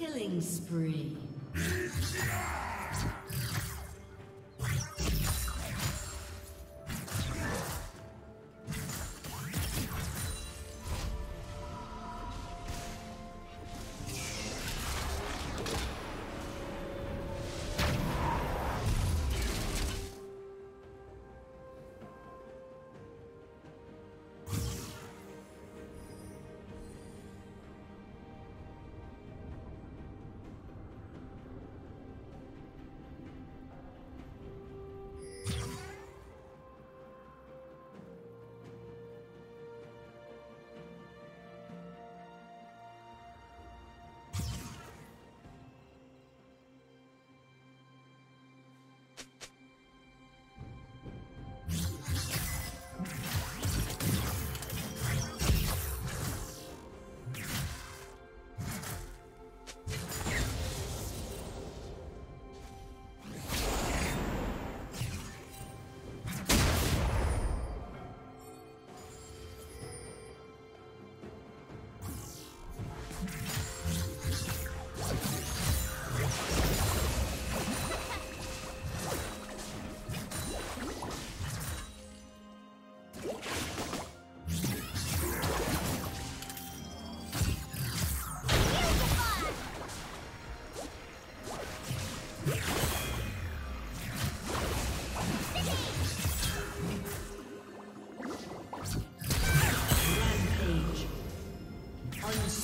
Killing spree.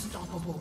Unstoppable.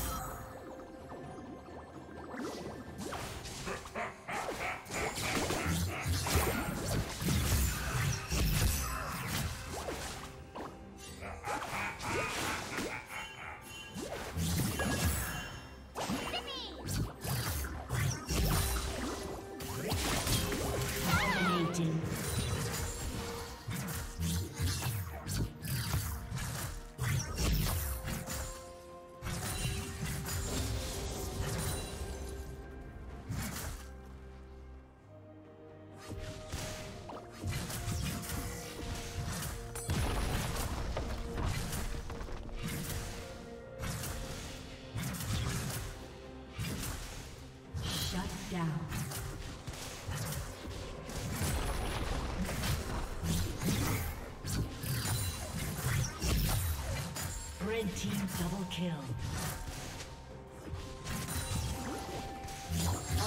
Double kill.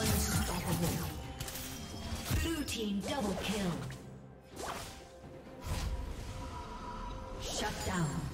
Unstoppable. Blue team double kill. Shut down.